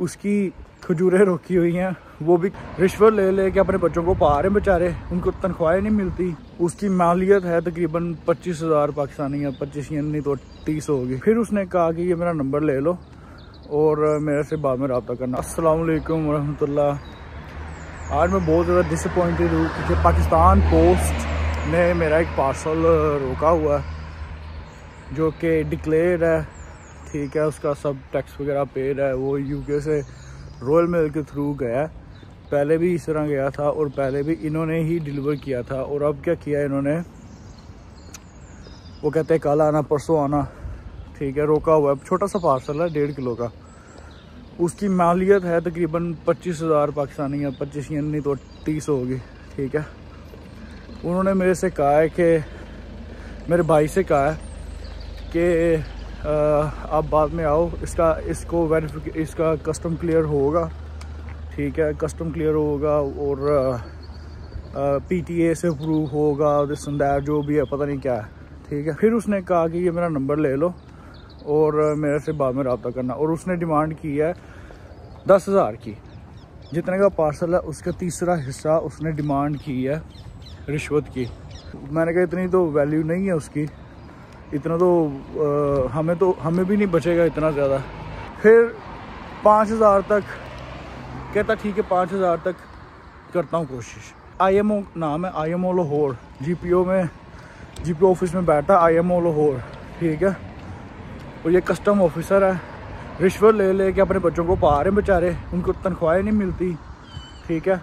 उसकी खजूरें रोकी हुई हैं। वो भी रिश्वत ले ले के अपने बच्चों को पा रहे हैं बेचारे। उनको तनख्वाहें नहीं मिलती। उसकी मालियत है तकरीबन पच्चीस हज़ार पाकिस्तानी या पच्चीस नहीं तो तीस होगी। फिर उसने कहा कि ये मेरा नंबर ले लो और मेरे से बाद में रबता करना। असलकम वरहमल्ला आज मैं बहुत ज़्यादा डिसअपॉइंटेड हूँ क्योंकि पाकिस्तान पोस्ट ने मेरा एक पार्सल रोका हुआ है, जो कि डिक्लेयर है। ठीक है, उसका सब टैक्स वगैरह पेड है, वो यूके से रॉयल मेल के थ्रू गया पहले भी इस तरह गया था और पहले भी इन्होंने ही डिलीवर किया था और अब क्या किया इन्होंने? वो कहते हैं, कल आना, परसों आना। ठीक है, रोका हुआ है। छोटा सा पार्सल है, डेढ़ किलो का। उसकी मालियत है तकरीबन पच्चीस हज़ार पाकिस्तानी या पच्चीस नहीं तो तीस होगी। ठीक है। उन्होंने मेरे से कहा है कि, मेरे भाई से कहा है कि आप बाद में आओ। इसका, इसको वेरीफिक इसका कस्टम क्लियर होगा। ठीक है कस्टम क्लियर होगा और पीटीए से प्रूव होगा दिस जो भी है, पता नहीं क्या है। ठीक है? फिर उसने कहा कि ये मेरा नंबर ले लो और मेरे से बाद में रबता करना। और उसने डिमांड की है दस हज़ार की। जितने का पार्सल है, उसका तीसरा हिस्सा उसने डिमांड की है रिश्वत की। मैंने कहा, इतनी तो वैल्यू नहीं है उसकी। इतना तो आ, हमें तो हमें भी नहीं बचेगा इतना ज़्यादा। फिर पाँच हज़ार तक कहता ठीक है पाँच हज़ार तक करता हूँ कोशिश। आईएमओ नाम है I M IMO Lahore. GPO में जी जीपीओ ऑफ़िस में बैठा आईएमओ लाहौर ठीक है? और ये कस्टम ऑफिसर है। रिश्वत ले ले के अपने बच्चों को पा रहे हैं बेचारे। उनको तनख्वाहें नहीं मिलती ठीक है?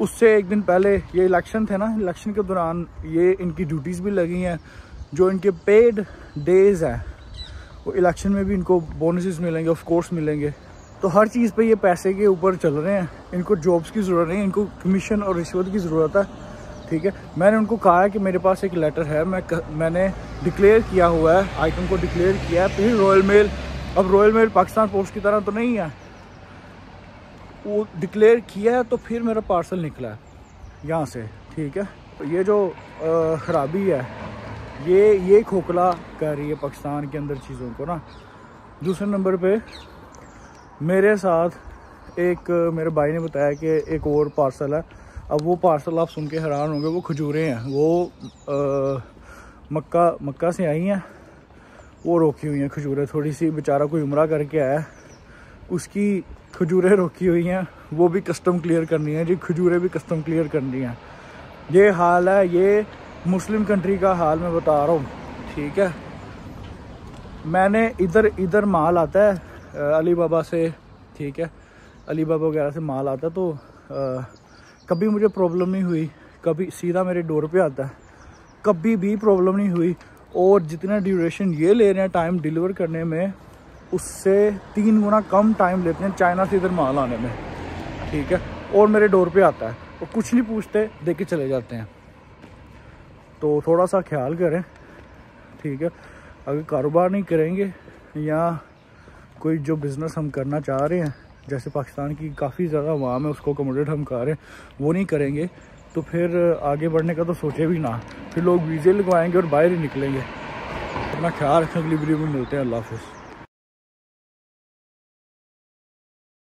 उससे एक दिन पहले ये इलेक्शन थे ना इलेक्शन के दौरान ये इनकी ड्यूटीज़ भी लगी हैं। जो इनके पेड डेज़ हैं, वो इलेक्शन में भी इनको बोनसेस मिलेंगे ऑफ़ कोर्स मिलेंगे। तो हर चीज़ पे ये पैसे के ऊपर चल रहे हैं। इनको जॉब्स की ज़रूरत नहीं, इनको कमीशन और रिश्वत की ज़रूरत है, ठीक है? मैंने उनको कहा है कि मेरे पास एक लेटर है, मैं मैंने डिक्लेयर किया हुआ है आइटम को डिक्लेयर किया है फिर रॉयल मेल अब रॉयल मेल पाकिस्तान पोस्ट की तरह तो नहीं है। वो डिक्लेयर किया है तो फिर मेरा पार्सल निकला है, यहाँ से, ठीक है? ये जो ख़राबी है ये ये खोखला कर रही है पाकिस्तान के अंदर चीज़ों को ना। दूसरे नंबर पे मेरे साथ एक मेरे भाई ने बताया कि एक और पार्सल है। अब वो पार्सल आप सुन के हैरान होंगे वो खजूरें हैं। वो आ, मक्का मक्का से आई हैं। वो रोकी हुई हैं खजूरें। थोड़ी सी बेचारा कोई उम्र करके आया उसकी खजूरें रोकी हुई हैं। वो भी कस्टम क्लियर करनी है जी। खजूरें भी कस्टम क्लियर करनी है। ये हाल है ये मुस्लिम कंट्री का हाल मैं बता रहा हूँ। ठीक है? मैंने इधर इधर माल आता है अली बाबा से ठीक है? अली बाबा वगैरह से माल आता है तो आ, कभी मुझे प्रॉब्लम नहीं हुई। कभी सीधा मेरे डोर पे आता है। कभी भी प्रॉब्लम नहीं हुई। और जितना ड्यूरेशन ये ले रहे हैं टाइम डिलीवर करने में उससे तीन गुना कम टाइम लेते हैं चाइना से इधर माल आने में। ठीक है? और मेरे डोर पे आता है। और कुछ नहीं पूछते दे के चले जाते हैं। तो थोड़ा सा ख्याल करें, ठीक है? अगर कारोबार नहीं करेंगे या कोई जो बिज़नेस हम करना चाह रहे हैं, जैसे पाकिस्तान की काफ़ी ज़्यादा वहाँ में उसको अकोमोडेट हम कर रहे हैं, वो नहीं करेंगे तो फिर आगे बढ़ने का तो सोचे भी ना। फिर लोग वीज़े लगवाएँगे और बाहर ही निकलेंगे। अपना ख्याल रखें, अगली वीडियो में मिलते हैं, अल्लाह हाफ़